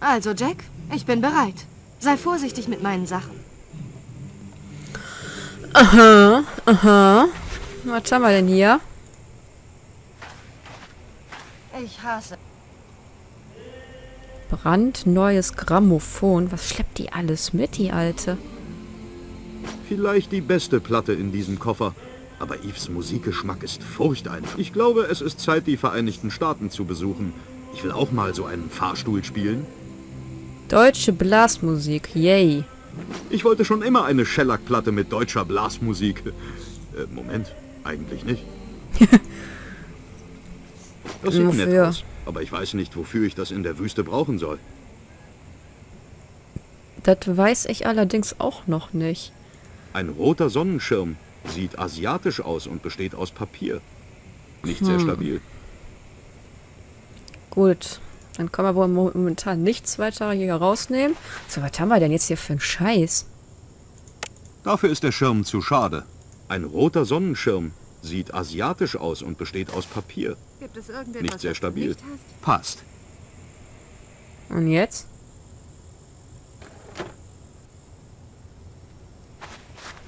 Also, Jack, ich bin bereit. Sei vorsichtig mit meinen Sachen. Aha, aha. Was haben wir denn hier? Ich hasse. Brandneues Grammophon. Was schleppt die alles mit, die Alte? Vielleicht die beste Platte in diesem Koffer. Aber Yves Musikgeschmack ist furchteinflößend. Ich glaube, es ist Zeit, die Vereinigten Staaten zu besuchen. Ich will auch mal so einen Fahrstuhl spielen. Deutsche Blasmusik, yay. Ich wollte schon immer eine Shellac-Platte mit deutscher Blasmusik. Äh, Moment, eigentlich nicht. Das sieht nett Wofür? aus, aber ich weiß nicht, wofür ich das in der Wüste brauchen soll. Das weiß ich allerdings auch noch nicht. Ein roter Sonnenschirm sieht asiatisch aus und besteht aus Papier. Nicht sehr stabil. Gut, dann können wir wohl mo- momentan nichts weiter hier rausnehmen. So, was haben wir denn jetzt hier für einen Scheiß? Dafür ist der Schirm zu schade. Ein roter Sonnenschirm sieht asiatisch aus und besteht aus Papier. Gibt es irgendetwas, Nicht sehr stabil. nicht? Passt. Und jetzt?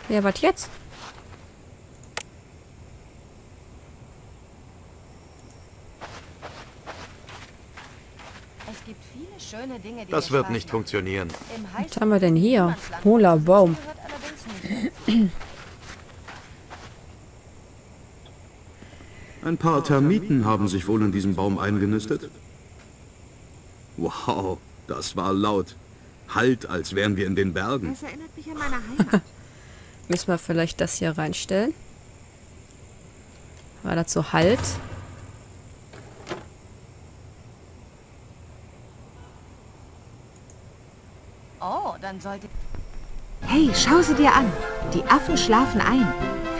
Ja, was jetzt? Es gibt viele schöne Dinge, die Das wird nicht funktionieren. Was haben wir denn hier? Hohler Baum. Ein paar Termiten haben sich wohl in diesem Baum eingenistet. Wow, das war laut. Halt, als wären wir in den Bergen. Das erinnert mich an meine Heimat. Müssen wir vielleicht das hier reinstellen? War das so halt? Oh, dann sollte... Hey, schau sie dir an. Die Affen schlafen ein.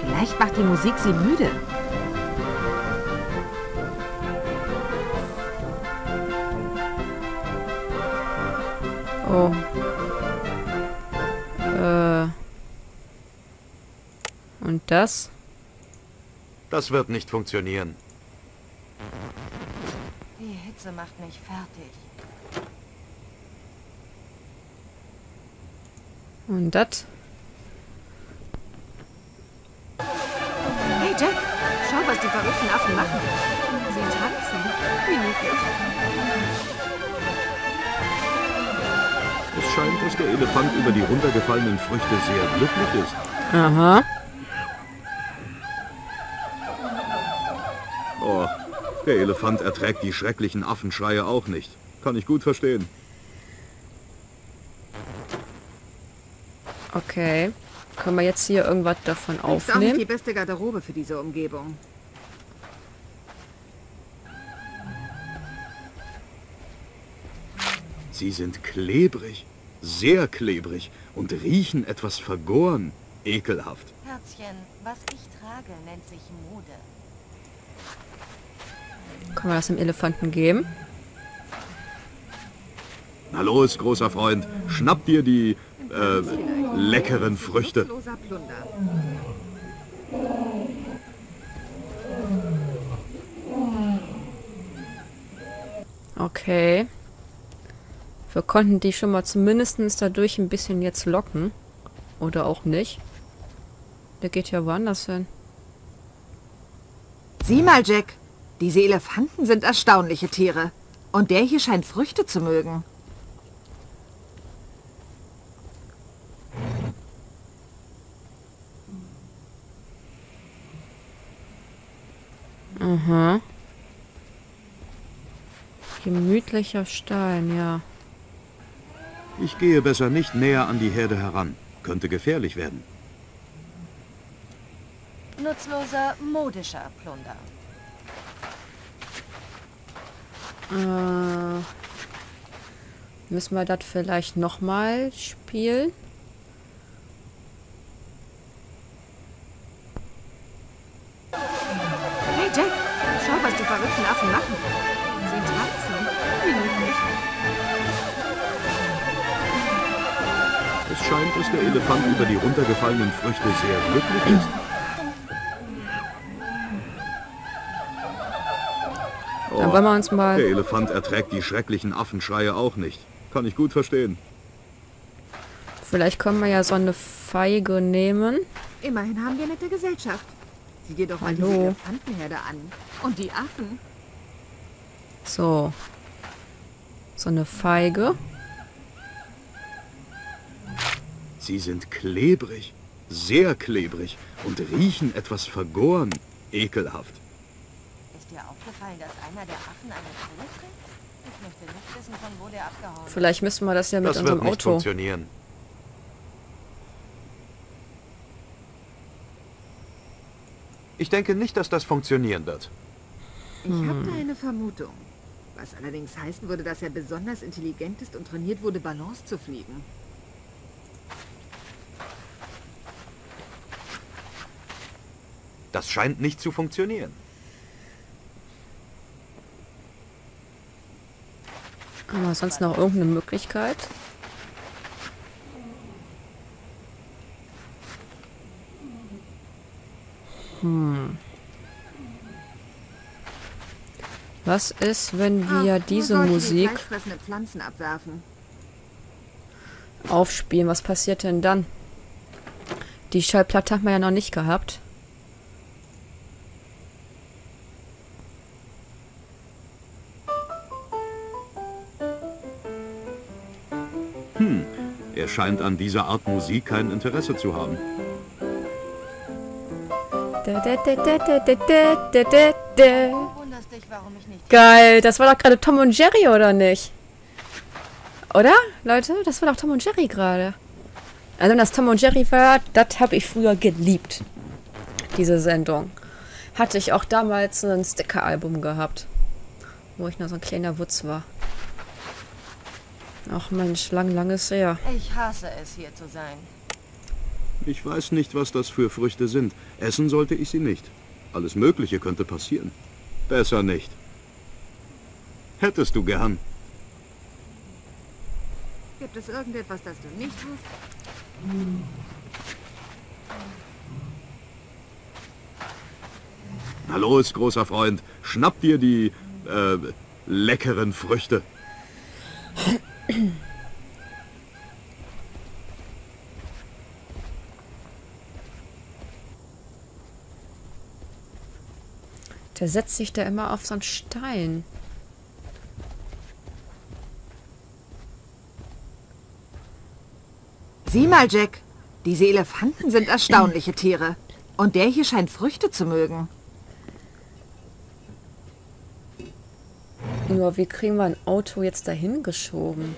Vielleicht macht die Musik sie müde. Oh. Äh. Und das? Das wird nicht funktionieren. Die Hitze macht mich fertig. Und das? Hey, Jack, schau, was die verrückten Affen machen. Sie tanzen. Wie niedlich. Es scheint, dass der Elefant über die runtergefallenen Früchte sehr glücklich ist. Aha. Oh, der Elefant erträgt die schrecklichen Affenschreie auch nicht. Kann ich gut verstehen. Okay. Können wir jetzt hier irgendwas davon Ist auch nicht die aufnehmen? beste Garderobe für diese Umgebung. Sie sind klebrig, sehr klebrig und riechen etwas vergoren. Ekelhaft. Herzchen, was ich trage, nennt sich Mode. Können wir das dem Elefanten geben? Na los, großer Freund, schnapp dir die äh, leckeren Früchte. Okay. Wir konnten die schon mal zumindest dadurch ein bisschen jetzt locken. Oder auch nicht. Der geht ja woanders hin. Sieh mal, Jack. Diese Elefanten sind erstaunliche Tiere. Und der hier scheint Früchte zu mögen. Aha. Gemütlicher Stein, ja. Ich gehe besser nicht näher an die Herde heran. Könnte gefährlich werden. Nutzloser, modischer Plunder. Äh, müssen wir das vielleicht nochmal spielen? Verrückten Affen machen. Sie tanzen. Wie niedlich. Es scheint, dass der Elefant über die runtergefallenen Früchte sehr glücklich ist. Dann wollen wir uns mal... Der Elefant erträgt die schrecklichen Affenschreie auch nicht. Kann ich gut verstehen. Vielleicht können wir ja so eine Feige nehmen. Immerhin haben wir nette Gesellschaft. Sieh dir doch mal Hallo. diese Elefantenherde an. Und die Affen. So. So eine Feige. Sie sind klebrig. Sehr klebrig. Und riechen etwas vergoren. Ekelhaft. Ist dir aufgefallen, dass einer der Affen eine Brille trägt? Ich möchte nicht wissen, von wo der abgehauen ist. Vielleicht müssen wir das ja mit Das unserem wird nicht Auto. funktionieren. Ich denke nicht, dass das funktionieren wird. Ich habe da eine Vermutung. Was allerdings heißen würde, dass er besonders intelligent ist und trainiert wurde, Balance zu fliegen. Das scheint nicht zu funktionieren. Haben wir sonst noch irgendeine Möglichkeit? Hm. Was ist, wenn wir Ah, diese nur solche, die Musik abwerfen. aufspielen? Was passiert denn dann? Die Schallplatte haben wir ja noch nicht gehabt. Er scheint an dieser Art Musik kein Interesse zu haben. Geil, das war doch gerade Tom und Jerry, oder nicht? Oder, Leute? Das war doch Tom und Jerry gerade. Also, das Tom und Jerry war, das habe ich früher geliebt. Diese Sendung. Hatte ich auch damals ein Sticker-Album gehabt. Wo ich noch so ein kleiner Wutz war. Ach Mensch, lang, lang ist her. Ich hasse es, hier zu sein. Ich weiß nicht, was das für Früchte sind. Essen sollte ich sie nicht. Alles Mögliche könnte passieren. Besser nicht. Hättest du gern. Gibt es irgendetwas, das du nicht tust? Na los, großer Freund. Schnapp dir die, äh, leckeren Früchte. Der setzt sich da immer auf so einen Stein. Sieh mal, Jack. Diese Elefanten sind erstaunliche Tiere. Und der hier scheint Früchte zu mögen. Nur, wie kriegen wir ein Auto jetzt dahin geschoben?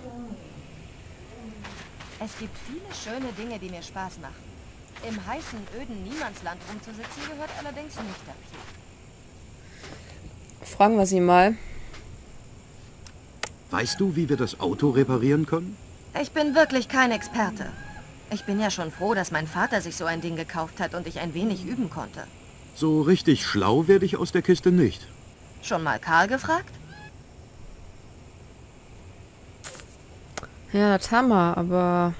Es gibt viele schöne Dinge, die mir Spaß machen. Im heißen, öden Niemandsland rumzusitzen gehört allerdings nicht dazu. Fragen wir sie mal. Weißt du, wie wir das Auto reparieren können? Ich bin wirklich kein Experte. Ich bin ja schon froh, dass mein Vater sich so ein Ding gekauft hat und ich ein wenig üben konnte. So richtig schlau werde ich aus der Kiste nicht. Schon mal Karl gefragt? Ja, das haben wir, aber...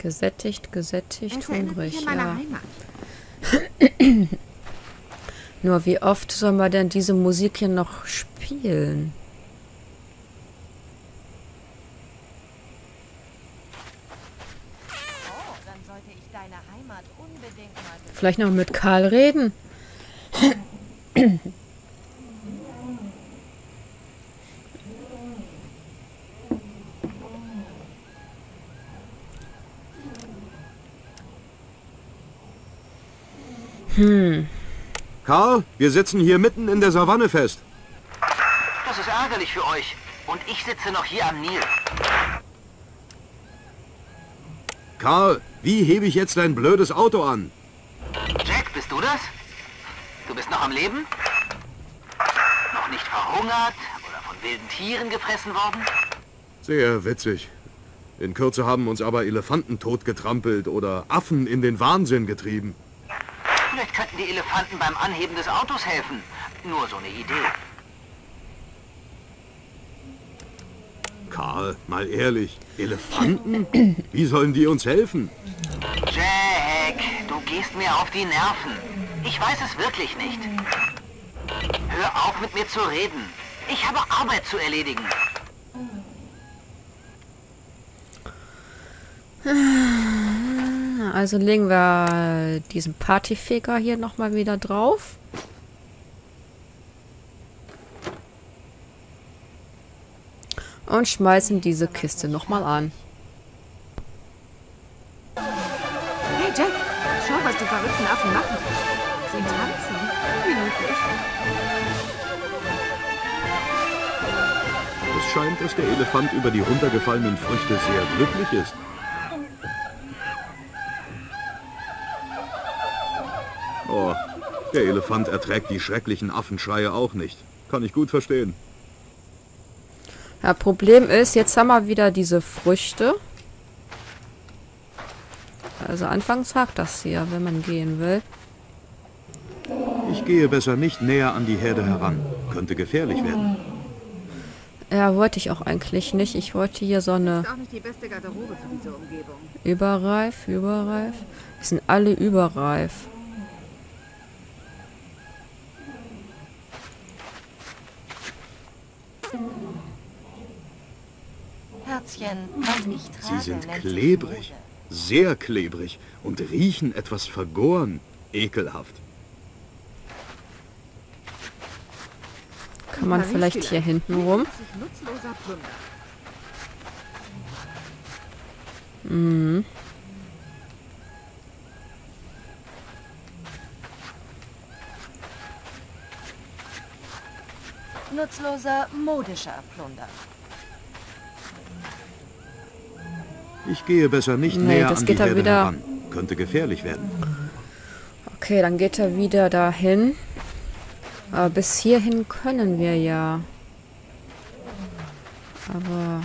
Gesättigt, gesättigt, hungrig, ja. Nur wie oft soll man denn diese Musik hier noch spielen? Vielleicht noch mit Karl reden. Karl, wir sitzen hier mitten in der Savanne fest. Das ist ärgerlich für euch. Und ich sitze noch hier am Nil. Karl, wie hebe ich jetzt dein blödes Auto an? Jack, bist du das? Du bist noch am Leben? Noch nicht verhungert oder von wilden Tieren gefressen worden? Sehr witzig. In Kürze haben uns aber Elefanten totgetrampelt oder Affen in den Wahnsinn getrieben. Vielleicht könnten die Elefanten beim Anheben des Autos helfen. Nur so eine Idee. Karl, mal ehrlich, Elefanten? Wie sollen die uns helfen? Jack, du gehst mir auf die Nerven. Ich weiß es wirklich nicht. Hör auf auf, mit mir zu reden. Ich habe Arbeit zu erledigen. Also legen wir diesen Partyfaker hier nochmal wieder drauf. Und schmeißen diese Kiste nochmal an. Hey Jack, schau, was die verrückten Affen machen. Sie tanzen. Wie niedlich. Es scheint, dass der Elefant über die runtergefallenen Früchte sehr glücklich ist. Oh, der Elefant erträgt die schrecklichen Affenschreie auch nicht. Kann ich gut verstehen. Ja, Problem ist, jetzt haben wir wieder diese Früchte. Also anfangs hakt das hier, wenn man gehen will. Ich gehe besser nicht näher an die Herde heran. Könnte gefährlich werden. Ja, wollte ich auch eigentlich nicht. Ich wollte hier so eine Ist auch nicht die beste Garderobe für diese Umgebung. überreif, überreif. Die sind alle überreif. Herzchen, was ich trage, Sie sind klebrig. Sehr klebrig und riechen etwas vergoren. Ekelhaft. Kann man vielleicht hier hinten rum? Das nutzloser modischer Plunder. Ich gehe besser nicht Nee, näher das an geht die da Herde wieder- heran. Könnte gefährlich werden. Okay, dann geht er wieder dahin. Aber bis hierhin können wir ja. Aber...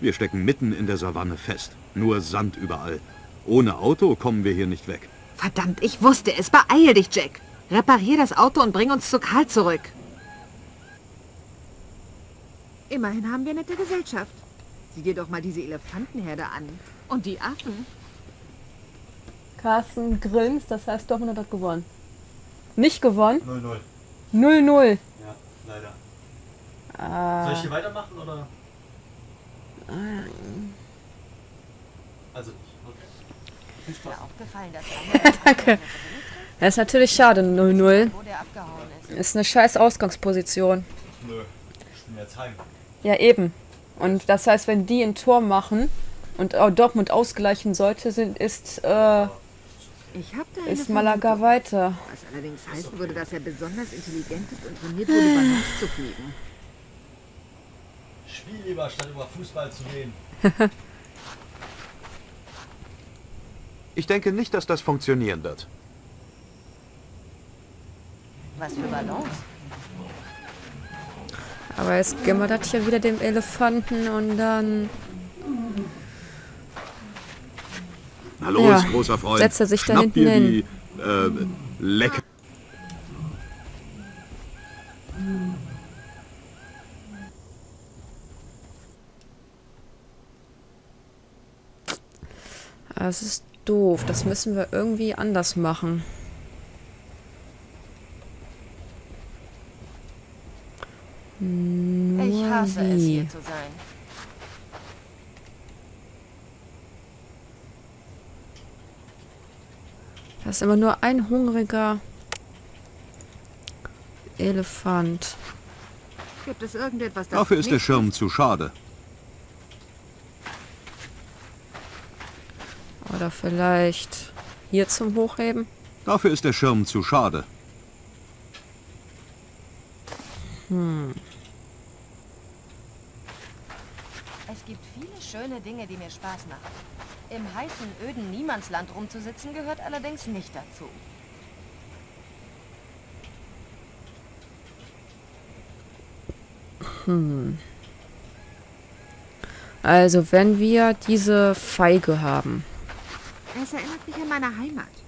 Wir stecken mitten in der Savanne fest. Nur Sand überall. Ohne Auto kommen wir hier nicht weg. Verdammt, ich wusste es. Beeil dich, Jack. Reparier das Auto und bring uns zu Karl zurück. Immerhin haben wir nette Gesellschaft. Sieh dir doch mal diese Elefantenherde an. Und die Affen. Carsten grinst, das heißt Dortmund hat gewonnen. Nicht gewonnen? 0-0. 0-0. Ja, leider. Soll ich hier weitermachen oder? Also nicht. Spaß. Mir aufgefallen, dass Danke. Das ist natürlich schade, 0-0. wo der abgehauen ist. Ist eine scheiß Ausgangsposition. Nö. Ich bin jetzt heim. Ja, eben. Und das heißt, wenn die ein Tor machen und Dortmund ausgleichen sollte, sind, ist, äh, Ich hab da eine ist Malaga Vermutung. weiter. Was allerdings heißen würde, dass er besonders intelligent ist und trainiert wurde, Ballons zu fliegen. Spiel lieber, statt über Fußball zu reden. Ich denke nicht, dass das funktionieren wird. Was für Ballons? Aber jetzt wir das hier wieder dem Elefanten und dann Na los, Ja, großer Freund. setzt er sich da hinten dir hin. die, äh, lecker. Das ist doof. Das müssen wir irgendwie anders machen. Ich hasse es, wie? hier zu sein. Das ist immer nur ein hungriger Elefant. Gibt es irgendetwas, das Dafür ist der Schirm zu schade. Oder vielleicht hier zum Hochheben. Dafür ist der Schirm zu schade. Es gibt viele schöne Dinge, die mir Spaß machen. Im heißen, öden Niemandsland rumzusitzen gehört allerdings nicht dazu. Also wenn wir diese Feige haben. Es erinnert mich an meine Heimat.